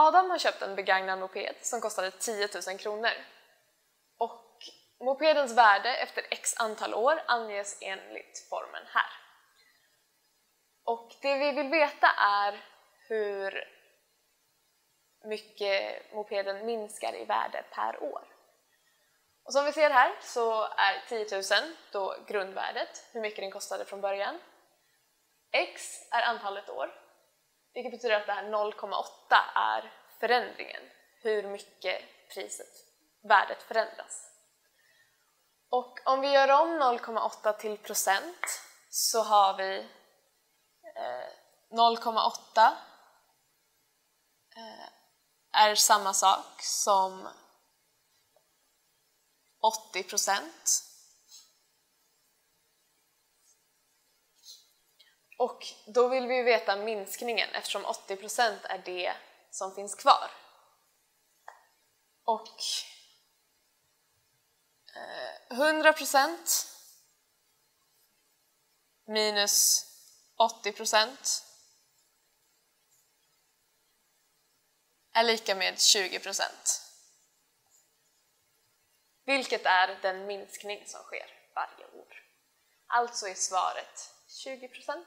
Adam har köpt en begagnad moped som kostade 10 000 kronor och mopedens värde efter x antal år anges enligt formen här. Och det vi vill veta är hur mycket mopeden minskar i värde per år. Och som vi ser här så är 10 000 då grundvärdet, hur mycket den kostade från början. X är antalet år, vilket betyder att det här 0,8 är förändringen, hur mycket priset, värdet förändras. Och om vi gör om 0,8 till procent så har vi eh, 0,8 eh, är samma sak som 80 procent. Och då vill vi ju veta minskningen eftersom 80% är det som finns kvar. Och eh, 100% minus 80% är lika med 20% Vilket är den minskning som sker varje år. Alltså är svaret 20%